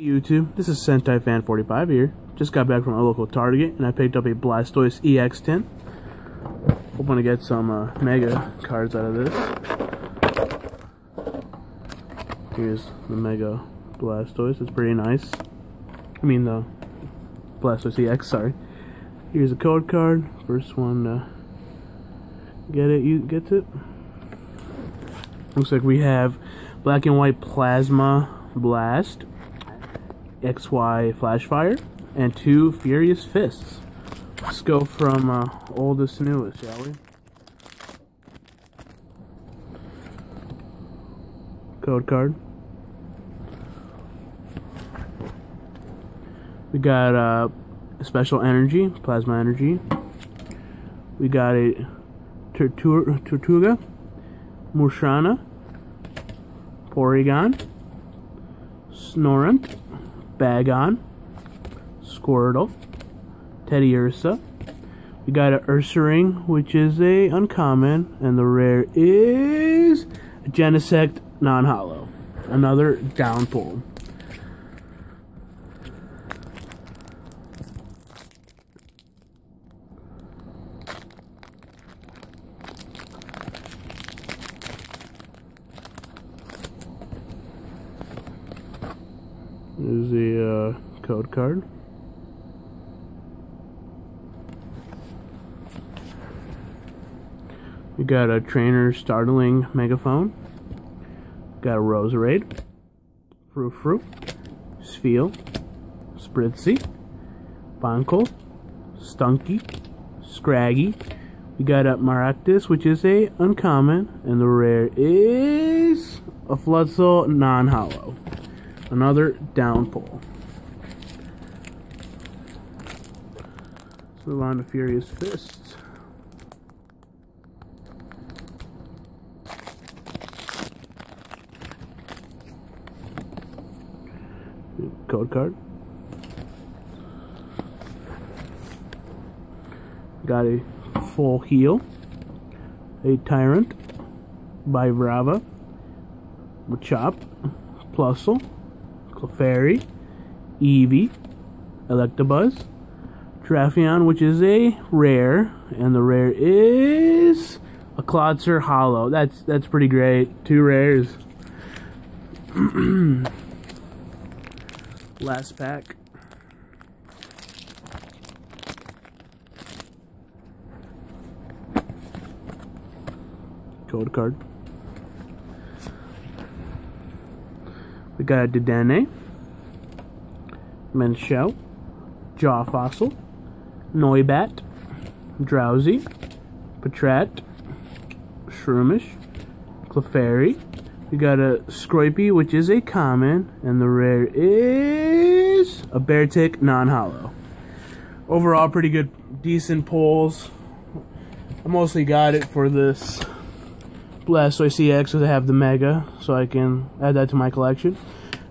YouTube, this is Sentai Fan 45 here. Just got back from our local Target and I picked up a Blastoise EX tin. Hoping to get some uh, Mega cards out of this. Here's the Mega Blastoise, it's pretty nice. I mean the Blastoise EX, sorry. Here's a code card. First one uh, get it, you gets it. Looks like we have black and white plasma blast XY Flashfire, and two Furious Fists. Let's go from uh, oldest to newest, shall we? Code card. We got uh, Special Energy, Plasma Energy. We got a Tirtouga, Musharna, Porygon, Snorunt, Bagon, Squirtle, Teddiursa. We got an Ursaring, which is a uncommon, and the rare is Genesect non-holo. Another down There's the uh, code card. We got a trainer startling megaphone. Got a Roserade, Furfrou, Spheal, Spritzee, Bonko, Stunky, Scraggy. We got a Maractus, which is a uncommon, and the rare is a Floatzel non-holo. Another down pull. Let's move on to Furious Fists. Code card. Got a full heal. A Tyrunt. Vibrava. Machop. Plusle. Clefairy, Eevee, Electabuzz, Drapion, which is a rare, and the rare is a Clodsir Holo. That's that's pretty great. Two rares. Last pack. Code card. Dedenne, Mienshao, Jaw Fossil, Noibat, Drowzee, Patrat, Shroomish, Clefairy. We got a Skorupi, which is a common, and the rare is a Beartic non-holo. Overall, pretty good, decent pulls. I mostly got it for this Blastoise EX because I have the Mega, so I can add that to my collection.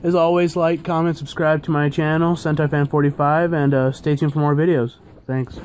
As always, like, comment, subscribe to my channel, Sentai Fan 45, and uh, stay tuned for more videos. Thanks.